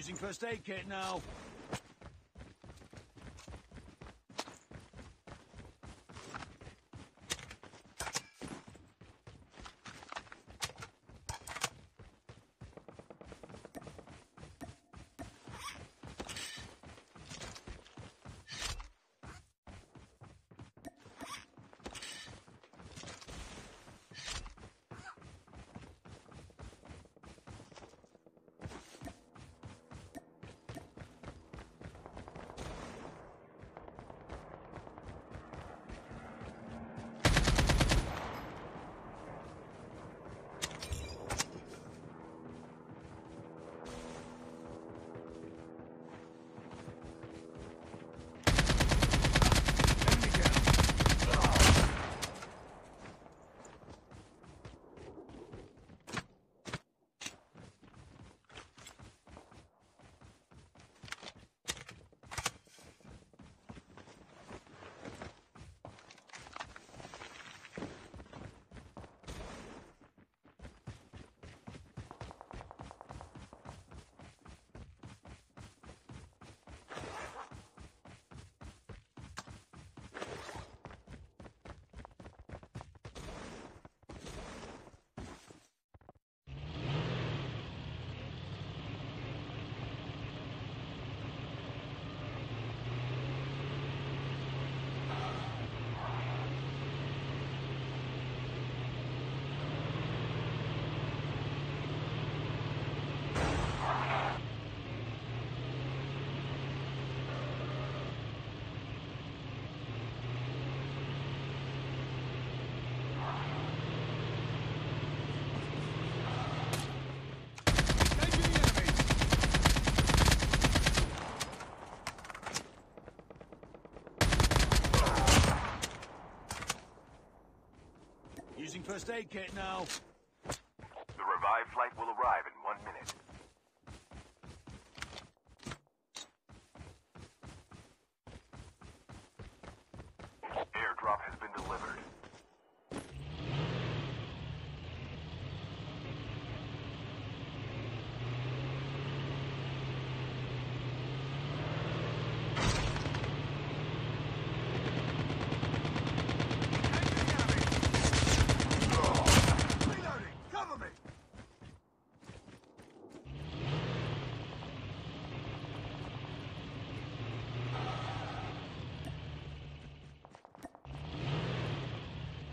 Using first aid kit now. first aid kit now.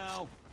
now.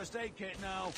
First aid kit now.